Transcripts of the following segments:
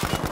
Ready.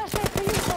flashbang for you.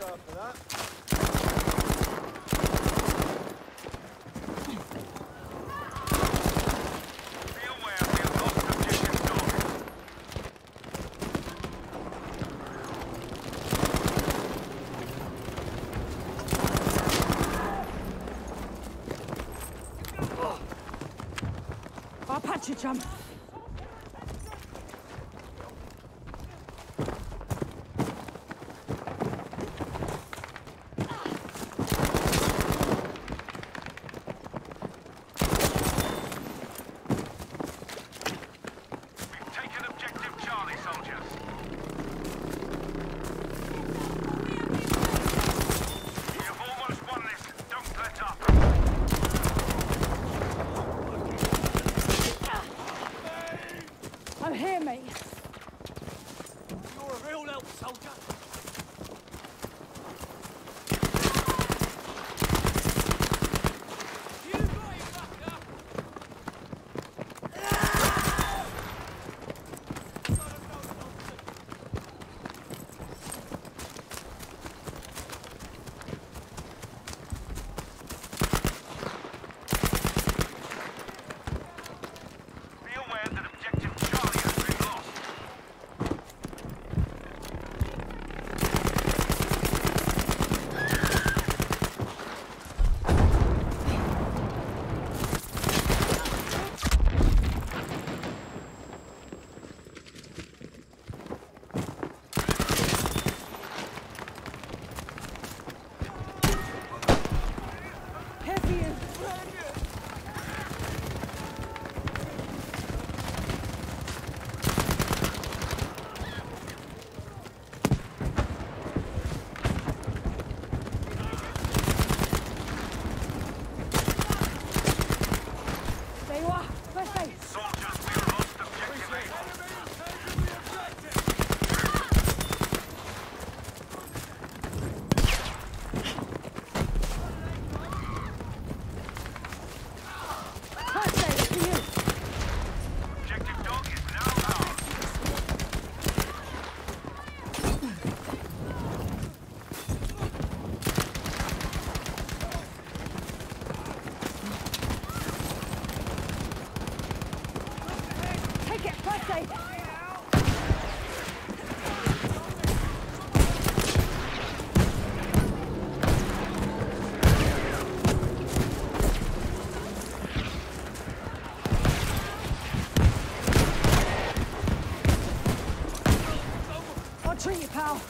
card for that. Oh, Apache jump. I'll treat you, pal.